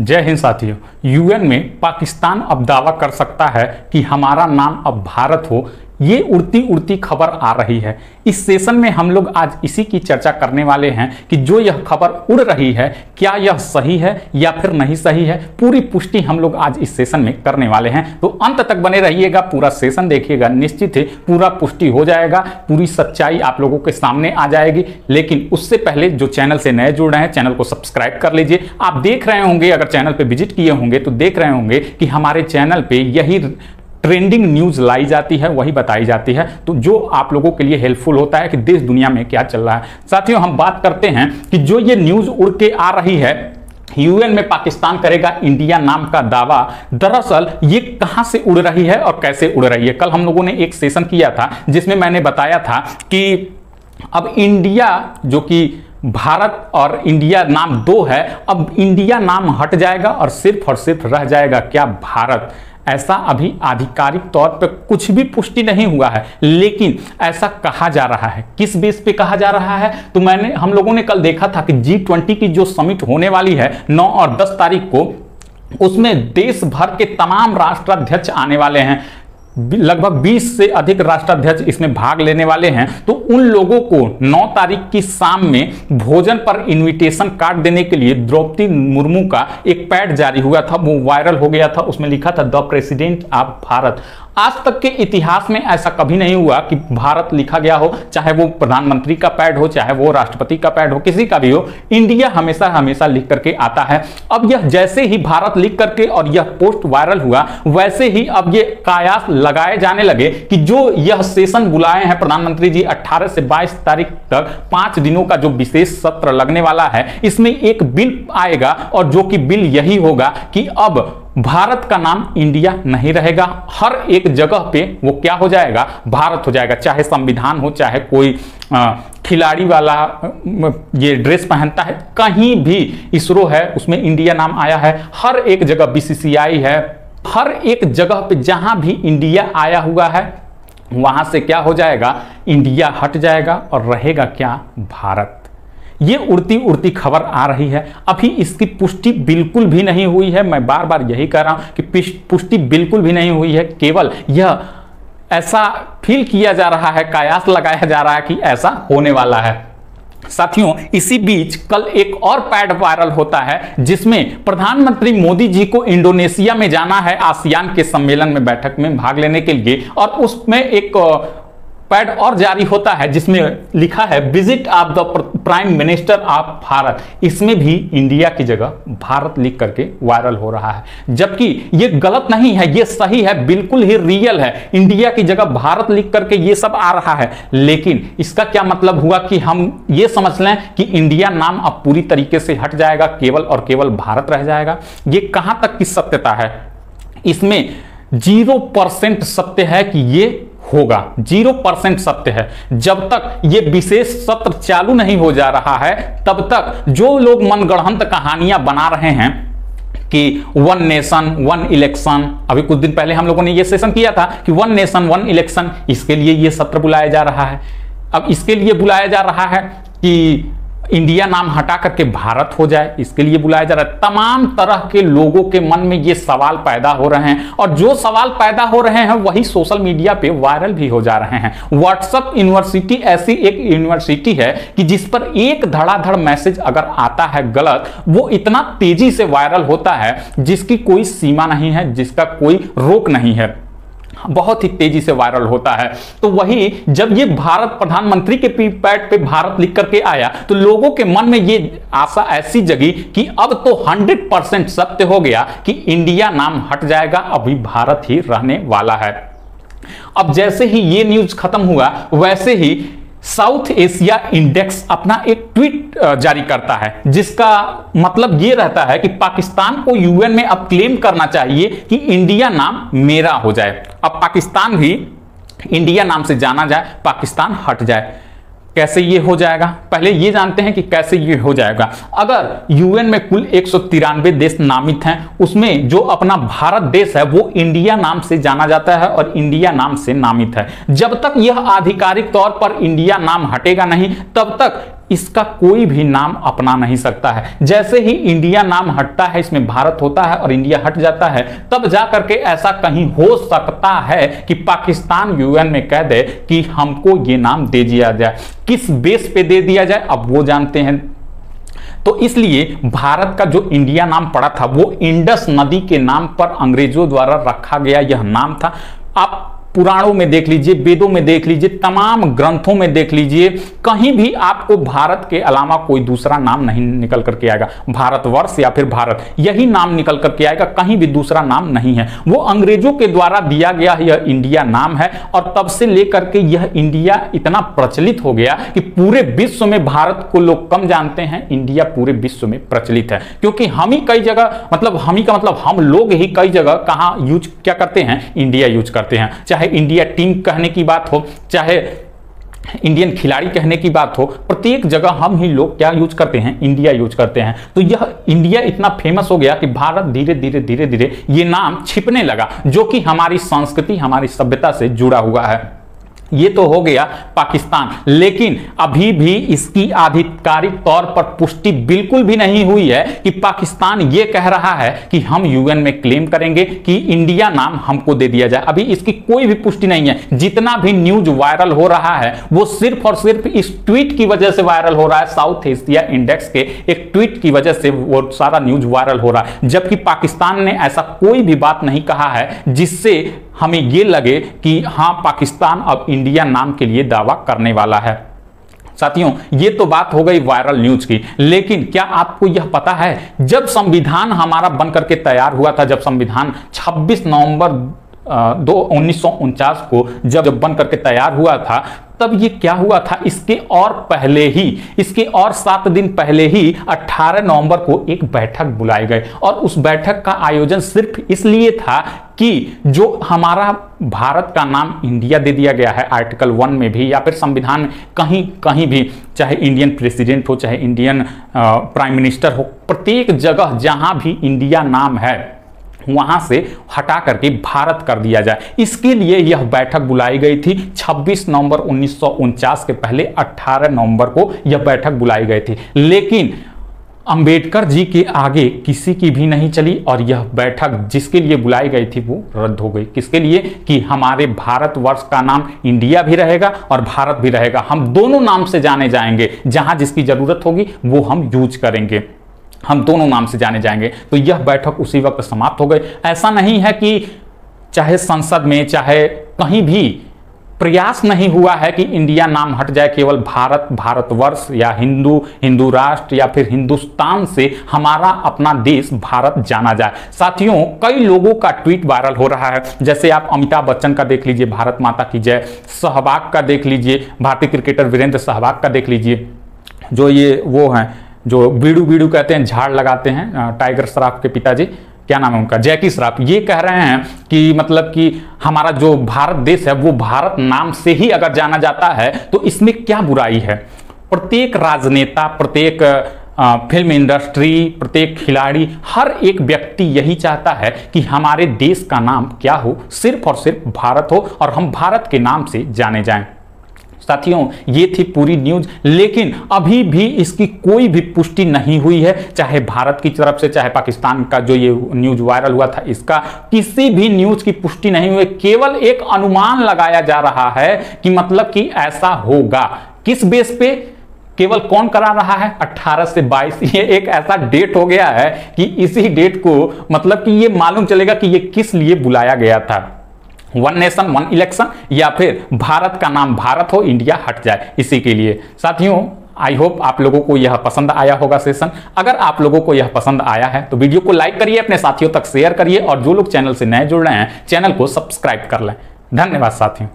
जय हिंद साथियों यूएन में पाकिस्तान अब दावा कर सकता है कि हमारा नाम अब भारत हो ये उड़ती उड़ती खबर आ रही है। इस सेशन में हम लोग आज इसी की चर्चा करने वाले हैं कि जो यह खबर उड़ रही है, क्या यह सही है या फिर नहीं सही है, पूरी पुष्टि हम लोग आज इस सेशन में करने वाले हैं। तो अंत तक बने रहिएगा, पूरा सेशन देखिएगा, निश्चित ही पूरा पुष्टि हो जाएगा, पूरी सच्चाई आप लोगों के सामने आ जाएगी। लेकिन उससे पहले जो चैनल से नए जुड़ रहे हैं चैनल को सब्सक्राइब कर लीजिए। आप देख रहे होंगे, अगर चैनल पर विज़िट किए होंगे तो देख रहे होंगे कि हमारे चैनल पर यही ट्रेंडिंग न्यूज़ लाई जाती है, वही बताई जाती है। तो जो आप लोगों के लिए हेल्पफुल होता है कि देश दुनिया में क्या चल रहा है। साथियों, हम बात करते हैं कि जो ये न्यूज़ उड़ के आ रही है, यूएन में पाकिस्तान करेगा, इंडिया नाम का दावा। दरअसल, ये कहाँ से उड़ रही है और कैसे उड़ रही है? कल हम लोगों ने एक सेशन किया था, जिसमें मैंने बताया था कि अब इंडिया, जो कि भारत और इंडिया नाम दो है, अब इंडिया नाम हट जाएगा और सिर्फ़ और सिर्फ़ रह जाएगा क्या भारत? ऐसा अभी आधिकारिक तौर पर कुछ भी पुष्टि नहीं हुआ है, लेकिन ऐसा कहा जा रहा है। किस बेस पे कहा जा रहा है? तो मैंने, हम लोगों ने कल देखा था कि जी ट्वेंटी की जो समिट होने वाली है 9 और 10 तारीख को, उसमें देश भर के तमाम राष्ट्राध्यक्ष आने वाले हैं। लगभग 20 से अधिक राष्ट्राध्यक्ष इसमें भाग लेने वाले हैं। तो उन लोगों को 9 तारीख की शाम में भोजन पर इनविटेशन कार्ड देने के लिए द्रौपदी मुर्मू का एक पैड जारी हुआ था। वो वायरल हो गया था। उसमें लिखा था द प्रेसिडेंट ऑफ़ भारत आज तक के इतिहास में ऐसा कभी नहीं हुआ कि भारत लिखा गया हो, चाहे वो प्रधानमंत्री का पैड हो, चाहे वो राष्ट्रपति का पैड हो, किसी का भी हो, इंडिया हमेशा हमेशा लिख करके आता है। अब यह जैसे ही भारत लिख करके और यह पोस्ट वायरल हुआ, वैसे ही अब ये कायास लगाए जाने लगे कि जो यह सेशन बुलाए हैं प्रधानमंत्री जी 18 से 22 तारीख तक, पाँच दिनों का जो विशेष सत्र लगने वाला है, इसमें एक बिल आएगा और जो कि बिल यही होगा कि अब भारत का नाम इंडिया नहीं रहेगा। हर एक जगह पे वो क्या हो जाएगा? भारत हो जाएगा। चाहे संविधान हो, चाहे कोई खिलाड़ी वाला ये ड्रेस पहनता है, कहीं भी इसरो है, उसमें इंडिया नाम आया है। हर एक जगह बीसीसीआई है। हर एक जगह पे जहाँ भी इंडिया आया हुआ है, वहाँ से क्या हो जाएगा? इंडिया हट जाएगा और रहेगा क्या? भारत। ये उड़ती उड़ती खबर आ रही है। अभी इसकी पुष्टि बिल्कुल भी नहीं हुई है। मैं बार बार यही कह रहा हूँ कि पुष्टि बिल्कुल भी नहीं हुई है। केवल यह ऐसा फील किया जा रहा है, कयास लगाया जा रहा है कि ऐसा होने वाला है। साथियों, इसी बीच कल एक और पैड वायरल होता है, जिसमें प्रधानमंत्री मोदी जी को इंडोनेशिया में जाना है। आसियान के सम्मेलन में बैठक में भाग लेने के लिए और उसमें एक पैड और जारी होता है, जिसमें लिखा है visit of the prime minister of Bharat इसमें भी इंडिया की जगह भारत लिख करके वायरल हो रहा है। जबकि ये गलत नहीं है, ये सही है, बिल्कुल ही रियल है। इंडिया की जगह भारत लिख करके ये सब आ रहा है। लेकिन इसका क्या मतलब हुआ कि हम ये समझ लें कि इंडिया नाम अब पूरी तरीके से हट जाएगा, केवल और केवल भारत रह जाएगा। ये कहाँ तक की सत्यता है? इसमें ज़ीरो परसेंट सत्य है कि ये होगा। ज़ीरो परसेंट सत्य है। जब तक ये विशेष सत्र चालू नहीं हो जा रहा है, तब तक जो लोग मनगढ़ंत कहानियाँ बना रहे हैं कि वन नेशन, वन इलेक्शन, अभी कुछ दिन पहले हम लोगों ने ये सेशन किया था कि वन नेशन, वन इलेक्शन, इसके लिए ये सत्र बुलाया जा रहा है। अब इसके लिए बुलाया जा रहा है कि इंडिया नाम हटा करके भारत हो जाए, इसके लिए बुलाया जा रहा है। तमाम तरह के लोगों के मन में ये सवाल पैदा हो रहे हैं और जो सवाल पैदा हो रहे हैं, वही सोशल मीडिया पे वायरल भी हो जा रहे हैं। व्हाट्सएप यूनिवर्सिटी ऐसी एक यूनिवर्सिटी है कि जिस पर एक धड़ाधड़ मैसेज अगर आता है गलत, वो इतना तेज़ी से वायरल होता है जिसकी कोई सीमा नहीं है, जिसका कोई रोक नहीं है। बहुत ही तेज़ी से वायरल होता है। तो वही जब ये भारत प्रधानमंत्री के पैड पे भारत लिख करके आया तो लोगों के मन में ये आशा ऐसी जगी कि अब तो 100 परसेंट सत्य हो गया कि इंडिया नाम हट जाएगा, अभी भारत ही रहने वाला है। अब जैसे ही ये न्यूज़ खत्म हुआ, वैसे ही साउथ एशिया इंडेक्स अपना एक ट्वीट जारी करता है, जिसका मतलब यह रहता है कि पाकिस्तान को यूएन में अब क्लेम करना चाहिए कि इंडिया नाम मेरा हो जाए। अब पाकिस्तान भी इंडिया नाम से जाना जाए, पाकिस्तान हट जाए। कैसे ये हो जाएगा? पहले ये जानते हैं कि कैसे ये हो जाएगा। अगर यूएन में कुल एक सौ तिरानवे देश नामित हैं, उसमें जो अपना भारत देश है, वो इंडिया नाम से जाना जाता है और इंडिया नाम से नामित है। जब तक यह आधिकारिक तौर पर इंडिया नाम हटेगा नहीं, तब तक इसका कोई भी नाम अपना नहीं सकता है। जैसे ही इंडिया नाम हटता है, इसमें भारत होता है और इंडिया हट जाता है, तब जा करके ऐसा कहीं हो सकता है कि पाकिस्तान यूएन में कह दे कि हमको ये नाम दे दिया जाए। किस बेस पे दे दिया जाए, अब वो जानते हैं। तो इसलिए भारत का जो इंडिया नाम पड़ा था, वो इंडस नदी के नाम पर अंग्रेज़ों द्वारा रखा गया यह नाम था। आप पुराणों में देख लीजिए, वेदों में देख लीजिए, तमाम ग्रंथों में देख लीजिए, कहीं भी आपको भारत के अलावा कोई दूसरा नाम नहीं निकल करके आएगा। भारतवर्ष या फिर भारत, यही नाम निकल करके आएगा, कहीं भी दूसरा नाम नहीं है। वो अंग्रेज़ों के द्वारा दिया गया यह इंडिया नाम है, और तब से लेकर के यह इंडिया इतना प्रचलित हो गया कि पूरे विश्व में भारत को लोग कम जानते हैं, इंडिया पूरे विश्व में प्रचलित है। क्योंकि हम ही कई जगह मतलब हम ही का मतलब हम लोग ही कई जगह कहा यूज़ क्या करते हैं, इंडिया यूज़ करते हैं। चाहे चाहे इंडिया टीम कहने की बात हो, चाहे इंडियन खिलाड़ी कहने की बात हो, प्रत्येक जगह हम ही लोग क्या यूज़ करते हैं? इंडिया यूज़ करते हैं। तो यह इंडिया इतना फ़ेमस हो गया कि भारत धीरे धीरे धीरे धीरे ये नाम छिपने लगा, जो कि हमारी संस्कृति, हमारी सभ्यता से जुड़ा हुआ है। ये तो हो गया पाकिस्तान। लेकिन अभी भी इसकी आधिकारिक तौर पर पुष्टि बिल्कुल भी नहीं हुई है कि पाकिस्तान ये कह रहा है कि हम यूएन में क्लेम करेंगे कि इंडिया नाम हमको दे दिया जाए। अभी इसकी कोई भी पुष्टि नहीं है। जितना भी न्यूज़ वायरल हो रहा है, वो सिर्फ़ और सिर्फ़ इस ट्वीट की वजह से वायरल हो रहा है। साउथ एशिया इंडेक्स के एक ट्वीट की वजह से वो सारा न्यूज़ वायरल हो रहा है। जबकि पाकिस्तान ने ऐसा कोई भी बात नहीं कहा है जिससे हमें ये लगे कि हाँ पाकिस्तान अब इंडिया नाम के लिए दावा करने वाला है। साथियों, ये तो बात हो गई वायरल न्यूज़ की, लेकिन क्या आपको यह पता है, जब संविधान हमारा बनकर के तैयार हुआ था, जब संविधान 26 नवंबर दो, उन्नीस को जब जब बन करके तैयार हुआ था तब ये क्या हुआ था? इसके और पहले ही, इसके और सात दिन पहले ही 18 नवंबर को एक बैठक बुलाई गई। और उस बैठक का आयोजन सिर्फ़ इसलिए था कि जो हमारा भारत का नाम इंडिया दे दिया गया है, आर्टिकल वन में भी, या फिर संविधान में कहीं कहीं भी, चाहे इंडियन प्रेसिडेंट हो, चाहे इंडियन प्राइम मिनिस्टर हो, प्रत्येक जगह जहाँ भी इंडिया नाम है वहाँ से हटा करके भारत कर दिया जाए। इसके लिए यह बैठक बुलाई गई थी। 26 नवंबर उन्नीस सौ उनचास के पहले 18 नवंबर को यह बैठक बुलाई गई थी। लेकिन अंबेडकर जी के आगे किसी की भी नहीं चली और यह बैठक जिसके लिए बुलाई गई थी वो रद्द हो गई। किसके लिए? कि हमारे भारतवर्ष का नाम इंडिया भी रहेगा और भारत भी रहेगा। हम दोनों नाम से जाने जाएँगे। जहाँ जिसकी ज़रूरत होगी, वो हम यूज़ करेंगे। हम दोनों नाम से जाने जाएँगे। तो यह बैठक उसी वक्त समाप्त हो गई। ऐसा नहीं है कि चाहे संसद में, चाहे कहीं भी प्रयास नहीं हुआ है कि इंडिया नाम हट जाए, केवल भारत, भारतवर्ष या हिंदू हिंदू राष्ट्र या फिर हिंदुस्तान से हमारा अपना देश, भारत जाना जाए। साथियों, कई लोगों का ट्वीट वायरल हो रहा है। जैसे आप अमिताभ बच्चन का देख लीजिए, भारत माता की जय। सहवाग का देख लीजिए, भारतीय क्रिकेटर वीरेंद्र सहवाग का देख लीजिए। जो ये वो हैं जो बीड़ू बीड़ू कहते हैं, झाड़ लगाते हैं टाइगर श्राफ के पिताजी। क्या नाम है उनका? जैकी श्राफ। ये कह रहे हैं कि मतलब कि हमारा जो भारत देश है, वो भारत नाम से ही अगर जाना जाता है तो इसमें क्या बुराई है? प्रत्येक राजनेता, प्रत्येक फ़िल्म इंडस्ट्री, प्रत्येक खिलाड़ी, हर एक व्यक्ति यही चाहता है कि हमारे देश का नाम क्या हो, सिर्फ़ और सिर्फ़ भारत हो और हम भारत के नाम से जाने जाएँ। साथियों, ये थी पूरी न्यूज़। लेकिन अभी भी इसकी कोई भी पुष्टि नहीं हुई है, चाहे भारत की तरफ़ से, चाहे पाकिस्तान का जो ये न्यूज़ वायरल हुआ था इसका। किसी भी न्यूज़ की पुष्टि नहीं हुई, केवल एक अनुमान लगाया जा रहा है कि मतलब कि ऐसा होगा। किस बेस पे? केवल कौन करा रहा है? 18 से 22 ये एक ऐसा डेट हो गया है कि इसी डेट को मतलब कि ये मालूम चलेगा कि ये किस लिए बुलाया गया था। वन नेशन वन इलेक्शन या फिर भारत का नाम भारत हो इंडिया हट जाए। इसी के लिए। साथियों आई होप आप लोगों को यह पसंद आया होगा सेशन अगर आप लोगों को यह पसंद आया है तो वीडियो को लाइक करिए, अपने साथियों तक शेयर करिए, और जो लोग चैनल से नए जुड़ रहे हैं चैनल को सब्सक्राइब कर लें। धन्यवाद साथियों।